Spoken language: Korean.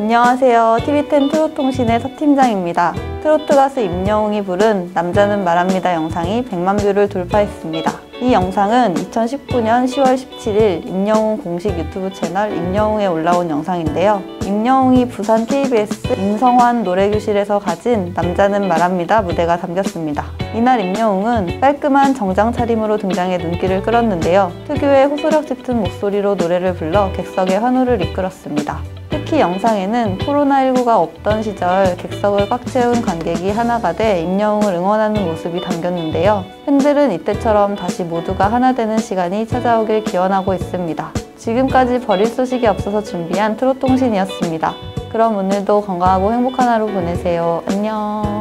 안녕하세요. TV10 트롯통신의 서팀장입니다. 트로트 가수 임영웅이 부른 남자는 말합니다 영상이 100만 뷰를 돌파했습니다. 이 영상은 2019년 10월 17일 임영웅 공식 유튜브 채널 임영웅에 올라온 영상인데요. 임영웅이 부산 KBS 임성환 노래교실에서 가진 남자는 말합니다 무대가 담겼습니다. 이날 임영웅은 깔끔한 정장 차림으로 등장해 눈길을 끌었는데요. 특유의 호소력 짙은 목소리로 노래를 불러 객석의 환호를 이끌었습니다. 특히 영상에는 코로나19가 없던 시절 객석을 꽉 채운 관객이 하나가 돼 임영웅을 응원하는 모습이 담겼는데요. 팬들은 이때처럼 다시 모두가 하나 되는 시간이 찾아오길 기원하고 있습니다. 지금까지 버릴 소식이 없어서 준비한 트롯통신이었습니다. 그럼 오늘도 건강하고 행복한 하루 보내세요. 안녕.